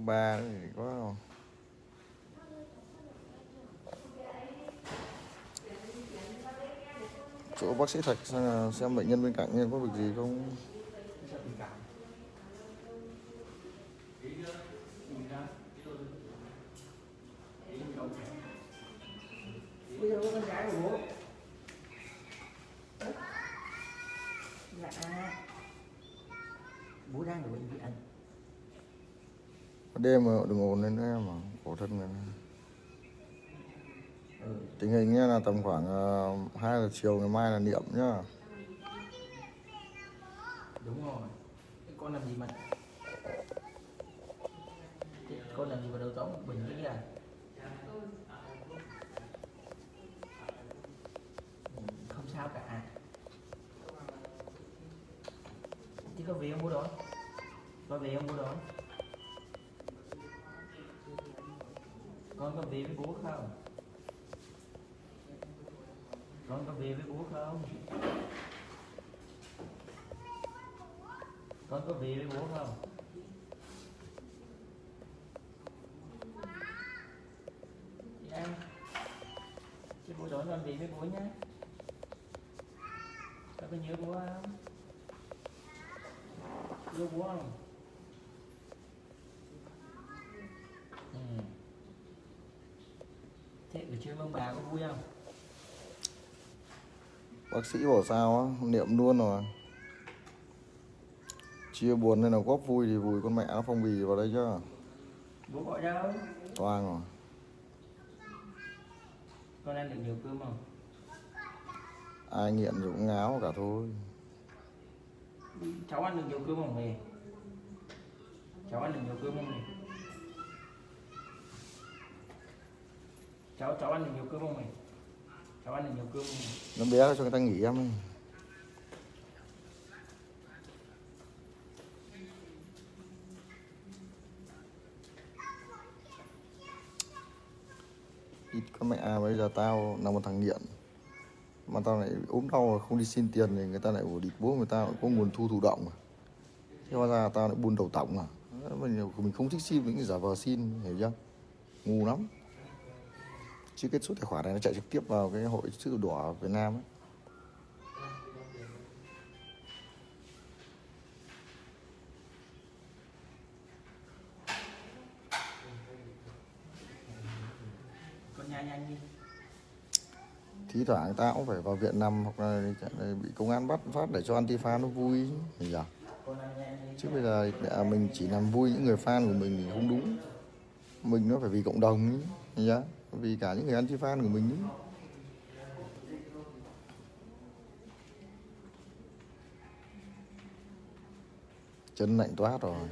có ba nữa thì có chỗ bác sĩ Thạch xem, là xem bệnh nhân bên cạnh xem có việc gì không? Của bố dạ. Bố đang ở bệnh đêm mà đừng ồn lên em mà khổ thân người này. ừ. tình hình nhá là tầm khoảng ờ, uh, 2 giờ chiều ngày mai là niệm nhá. Đúng rồi. Con làm gì mà con làm gì mà đầu tóc bình thế à không sao cả. Chứ có việc không mua đó có vì không mua đó con có về với bố không? Con có về với bố không? Con có về với bố không? Chị em chị bố đón con về với bố nhé. Con có nhớ bố không? Yêu bố không? Thế buổi trưa ông bà có vui không? Bác sĩ bảo sao á niệm luôn rồi. Chia buồn nên là góp vui thì vùi con mẹ nó phong bì vào đây chứ. Bố gọi đâu toang rồi. Con ăn được nhiều cơm không? Ai nghiện thì cũng ngáo cả thôi. Cháu ăn được nhiều cơm không mày? Cháu ăn được nhiều cơm không mày cháu cháu ăn được nhiều cơm không mày? Cháu ăn được nhiều cơm không mày? Nó bé cho người ta nghỉ em ít có mẹ à, bây giờ tao là một thằng nghiện. Mà tao lại ốm đau không đi xin tiền thì người ta lại ủa địt bố người ta có nguồn thu thụ động mà thế hóa ra tao lại buôn đầu tổng à. Mình mình không thích xin những cái giả vờ xin hiểu chưa? Ngu lắm chứ cái số tài khoản này nó chạy trực tiếp vào cái hội chữ đỏ Việt Nam ấy. con nhanh nhanh đi. Thí thoảng ta cũng phải vào viện nằm hoặc là bị công an bắt phát để cho anti fan nó vui. Đi. Chứ bây giờ mình chỉ làm vui những người fan của mình thì không đúng. Mình nó phải vì cộng đồng chưa vì cả những người anti fan của mình ấy. chân lạnh toát rồi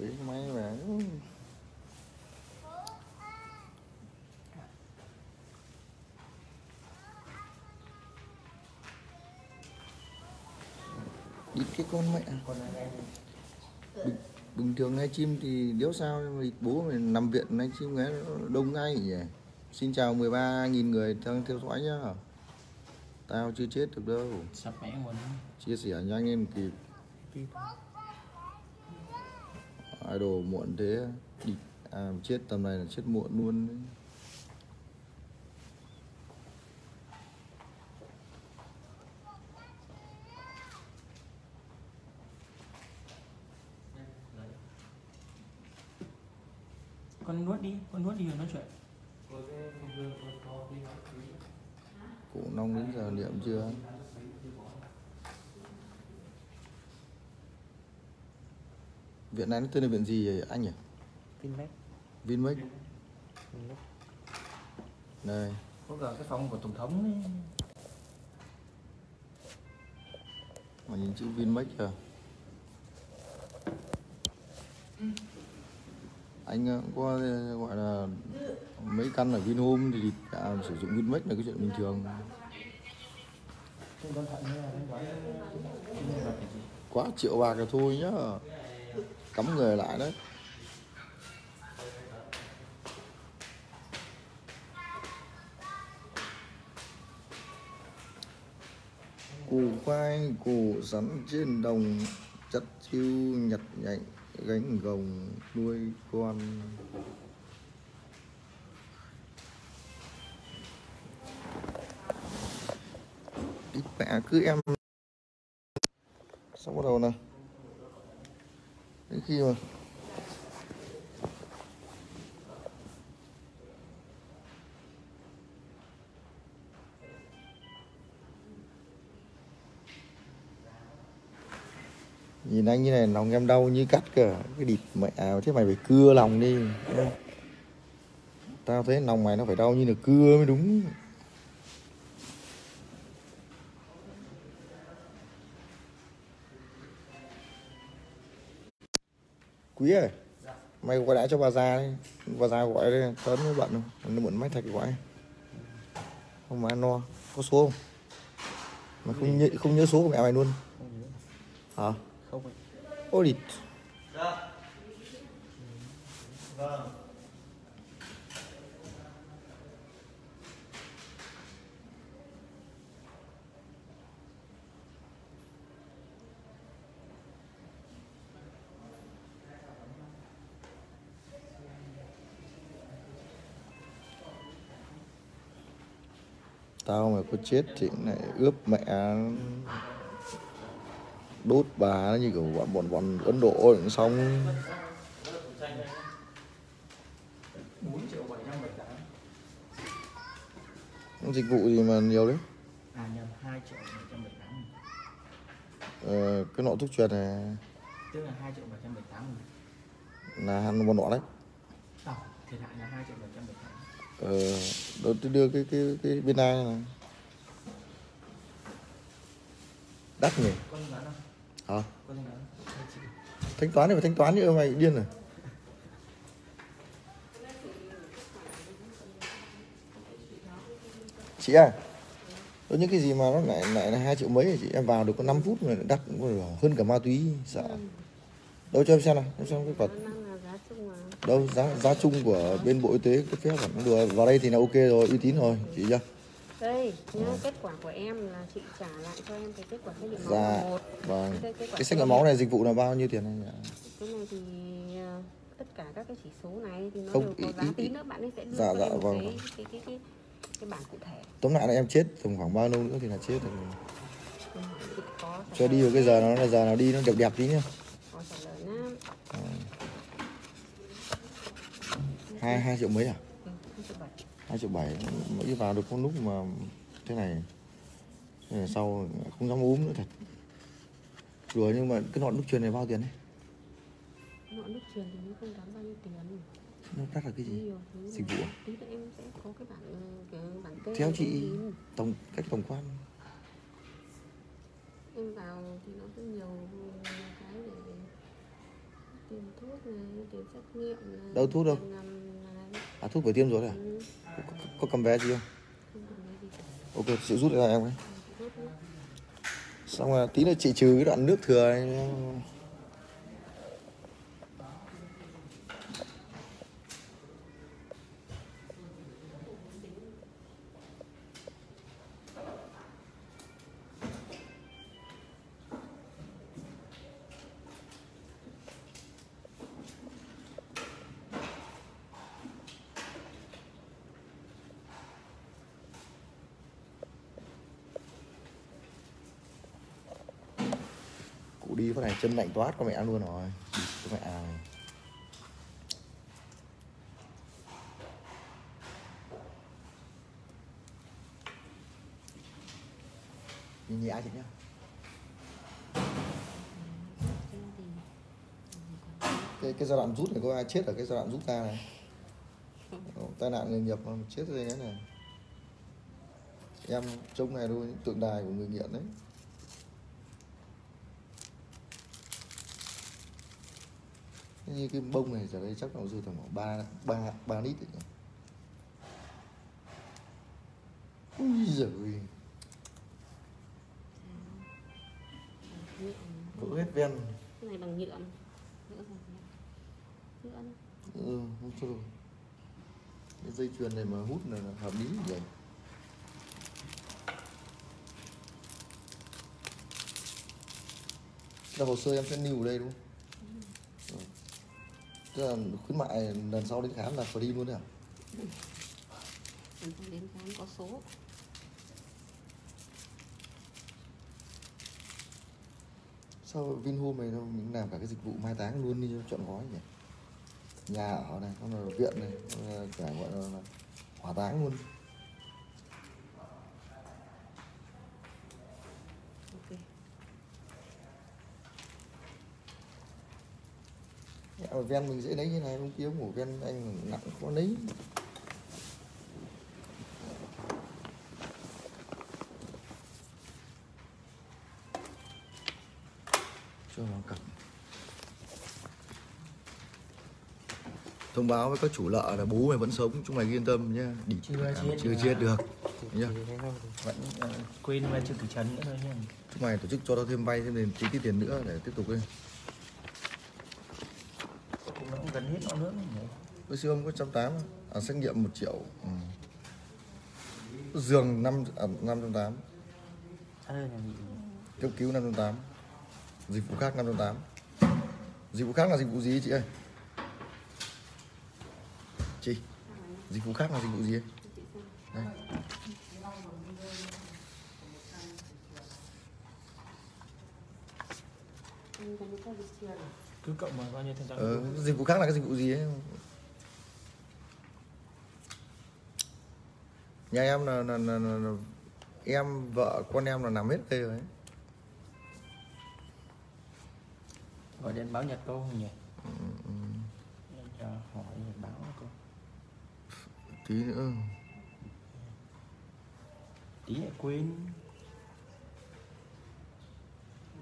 Bí máy về Đi cái con mẹ. Bình, bình thường ngay chim thì điếu sao nhưng mà bố mình nằm viện ngay chim nó đông ngay nhỉ? Xin chào 13.000 người đang theo dõi nhá. Tao chưa chết được đâu. Mẹ chia sẻ nhanh lên kịp. Idol muộn thế. Đi à, chết tầm này là chết muộn luôn đấy. Con nuốt đi con nuốt đi rồi nói chuyện. Cụ nông đến giờ niệm chưa? Viện này nó tên là viện gì vậy anh nhỉ? Vinmec. Vinmec. Đây. Có cả cái phòng của tổng thống ấy. mà nhìn chữ Vinmec kìa anh cũng có ờ, gọi là mấy căn ở Vinhome thì à, sử dụng Vinmec là cái chuyện bình thường. Quá triệu bạc là thôi nhá. Cắm người lại đấy. Củ khoai củ rắn trên đồng chất chiêu nhặt nhạnh gánh gồng nuôi con. Đi mẹ cứ em. Xong bắt đầu nè, đến khi mà nhìn anh như này lòng em đau như cắt cơ. Cái địt mẹ à, thế mày phải cưa lòng đi. Tao thấy lòng mày nó phải đau như là cưa mới đúng. Quý ơi mày gọi đã cho bà già đi. Bà già gọi đi tớ mới bận không? Nó mượn máy thạch gọi không mà ăn no. Có số không? Mà không nhớ, không nhớ số của mẹ mày luôn. Không nhớ hả? Không phải ô địt tao mà có chết thì lại ướp mẹ đốt bà như kiểu bọn bọn bọn Ấn Độ cũng xong. 4 triệu 778 dịch vụ gì mà nhiều đấy? À nhầm 2 triệu 778 ờ, cái nọ thuốc truyền này. Tức là 2 triệu 778 là hắn một nọ đấy. Thiệt hại là 2 triệu 778 ờ, đưa cái cái cái bên này này. Đắt nhỉ Có thanh toán không? hả Có thanh toán thì phải thanh toán chứ mày điên rồi. Chị à có những cái gì mà nó lại lại là hai triệu mấy chị? Em vào được có 5 phút rồi đắt cũng có hơn cả ma túy sợ. Đâu cho em xem nào em xem cái vật. Nó đang là giá chung mà đâu giá giá chung của bên bộ y tế cái phép vẫn được vào đây thì là ok rồi uy tín rồi chị chưa đây nhá kết quả của em là chị trả lại cho em cái kết quả xét nghiệm máu dạ một. vâng. Cái, xét nghiệm máu này dịch vụ là bao nhiêu tiền anh ạ? Cái này thì ờ, tất cả các cái chỉ số này thì nó Không, đều ý- có giá ý- tí nữa bạn ấy sẽ đưa dạ, cho dạ, vâng, cái, vâng. cái, cái, cái, cái bản cụ thể. Tóm lại là em chết tầm khoảng bao lâu nữa thì là chết thì Ừ, cho đi vào cái giờ nó là giờ nào đi nó đẹp đẹp tí nhá. Nhá. Hai hai triệu mấy à 2 triệu 7 mới vào được con nút mà thế này. Sau không dám uống nữa thật. Rồi nhưng mà cái nọn nước truyền này bao tiền đấy? Nọn nước truyền thì nó không dám bao nhiêu tiền. Nó đắt là cái gì? Dịch vụ à? em sẽ có cái bản ờ, cái bản tên theo chị tổng cách tổng quan. Em vào thì nó có nhiều cái để tiền thuốc này tiền xét nghiệm này đâu thuốc đâu? à thuốc phải tiêm rồi à? Ừ có, cầm vé gì không? Ok chị rút ra em ấy. Xong rồi tí nữa chị trừ cái đoạn nước thừa này. Đi cái này chân lạnh toát con mẹ luôn rồi. Con mẹ này. nhìn nhẹ chị nhá? Cái cái giai đoạn rút này có ai chết ở cái giai đoạn rút ra này? Ồ, tai nạn nghề nghiệp mà chết rồi đấy này. Em trông này thôi tượng đài của người nghiện đấy. Như cái bông này giờ đây chắc nó dư tầm khoảng ba ba ba lít đấy ui giời. Vỡ hết ven. Cái này bằng nhựa mà. nhựa ừ không cho rồi cái dây chuyền này mà hút là hợp lý nhỉ? Là hồ sơ em sẽ lưu ở đây đúng không? Tức là khuyến mại lần sau đến khám là free luôn đấy à? mình phải đến khám có số Sao Vinhome này đâu mình làm cả cái dịch vụ mai táng luôn đi cho chọn gói nhỉ? Nhà ở này, xong rồi viện này, xong rồi cả gọi là hỏa táng luôn. ok Ở ven mình dễ lấy như này, không kiếm của ven anh nặng có lấy. Cho vào cặp. Thông báo với các chủ lợ là bố mày vẫn sống, chúng mày yên tâm nhá. Đi Chưa chết chưa được. chết được. Nhá. vẫn ờ, quên mà chưa cử trần nữa thôi nhá Chúng mày tổ chức cho tao thêm vay thêm tiền tí tí tiền nữa để tiếp tục đi. cũng nó cũng gần hết nó nữa nhỉ? Tôi siêu âm có 180 à, xét nghiệm 1 triệu. Ừ. giường 5 à, 580 sao đây là gì cấp cứu 580 dịch vụ khác 580 dịch vụ khác là dịch vụ gì chị ơi? Chị dịch vụ khác là dịch vụ gì ấy? Đây. anh có cứ cộng mà bao nhiêu thêm Ờ, dịch vụ khác là cái dịch vụ gì ấy? Nhà em là, là, là, là, là em vợ con em là nằm hết đây rồi ấy. gọi điện báo nhật cô không nhỉ? Ừ, ừ. Cho hỏi nhật báo cô. Tí nữa. Tí lại quên.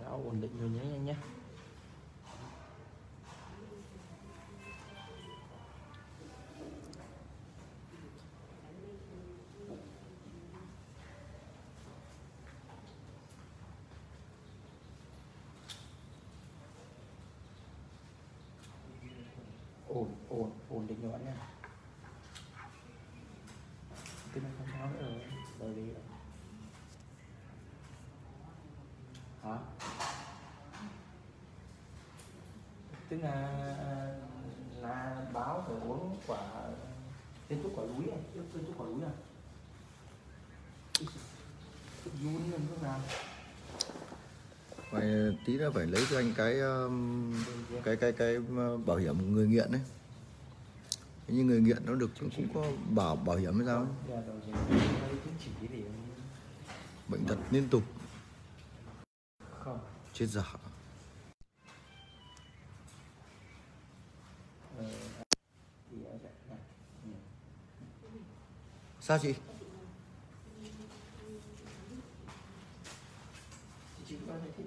Đã ổn định rồi nhé anh nhé ổn ổn định rồi anh nha. Cái này không tháo nữa rồi bởi vì hả? Tức là là báo phải uống quả tên thuốc quả núi này tên thuốc quả núi à? Thuốc run lên thuốc nào? Vậy tí nữa phải lấy cho anh cái um, cái cái cái uh, bảo hiểm người nghiện đấy. Như người nghiện nó được cũng có bảo bảo hiểm hay sao ấy. thì Bệnh tật liên tục không chết dở. ờ, này ừ. Sao chị có thể thích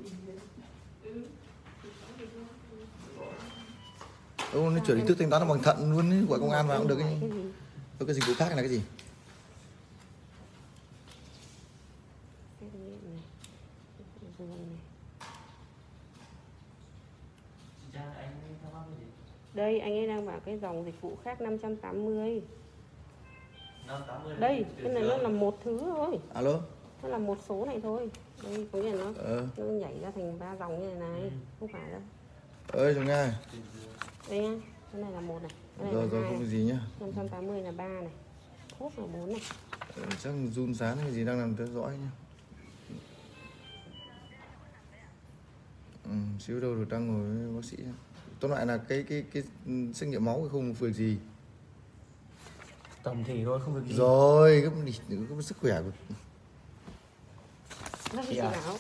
Ừ, nó chuyển hình thức thanh toán bằng thận luôn ấy, gọi công an vào cũng được ấy. Có cái dịch vụ khác là cái gì? đây anh ấy đang bảo cái dòng dịch vụ khác 580 năm tám mươi đây cái này nó là một thứ thôi Alo? nó là một số này thôi đây có nghĩa là nó Ờ, nó nhảy ra thành ba dòng như này này không phải đâu ơi chúng nha. Đây nhá cái này là một này cái này Rồi là rồi hai không có gì nhá. 580 là ba này thuốc là bốn này Ờ, Chắc run sán cái gì đang làm theo dõi nhá. Ừ, xíu đâu rồi đang ngồi với bác sĩ. Tóm lại là cái cái cái xét nghiệm máu không việc gì. tổng thể thôi không được gì Rồi, cái, cái, cái sức khỏe của Chị à? bảo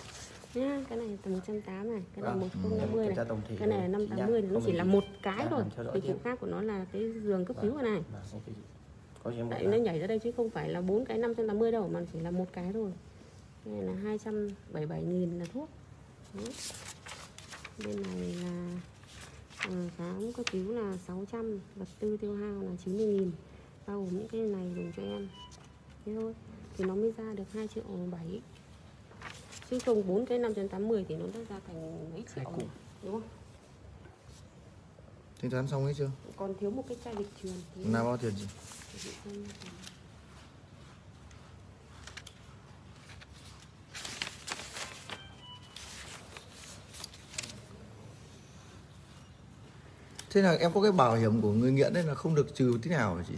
nhá. Cái này tầm 180 này cái này Vâng, 1050 kiểm tra này tổng thể cái này là rồi. 580 Nhá, nó chỉ là một cái Dạ, thôi. dịch vụ tiếp. khác của nó là cái giường cấp cứu này. Vâng, em tại nó nhảy ra đây chứ không phải là bốn cái 580 đâu mà chỉ là một cái thôi. Cái này là 277 nghìn là thuốc. Đấy. bên này là à, khám cấp cứu là 600 vật tư tiêu hao là 90 nghìn. Bao gồm những cái này dùng cho em. Thế thôi. Thì nó mới ra được 2 triệu 7 chứ không bốn cái 580 thì nó đã ra thành mấy triệu đúng không? Thanh toán xong hết chưa? Còn thiếu một cái chai dịch truyền nào bao tiền gì chị? Thế là em có cái bảo hiểm của người nghiện đấy là không được trừ tí nào hả chị?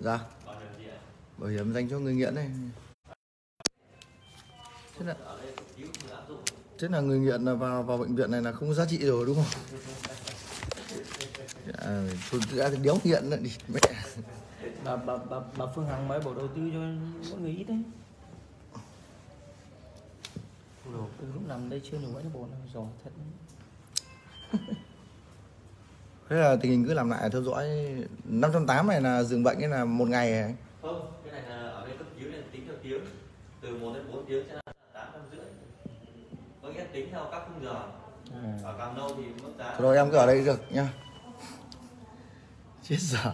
Dạ bao nhiêu gì ạ? Bảo hiểm dành cho người nghiện đấy thế là thế là người nghiện là vào vào bệnh viện này là không có giá trị rồi đúng không? À, thôi đã đéo nghiện nữa đi mẹ. Bà bà bà, bà Phương Hằng mới bộ đầu tư cho mỗi người ít đấy. Dồi, từ lúc nằm đây chưa được mấy cái bộ nào giỏi thật. Thế là tình hình cứ làm lại theo dõi. 580 này là giường bệnh ấy là một ngày? Không, cái này là ở đây cấp cứu nên tính theo tiếng. Từ 1 đến 4 tiếng sẽ là 800 rưỡi. Có nghĩa tính theo các khung giờ. Ở càng lâu thì mức giá rồi em cứ ở đây được nhá chết dở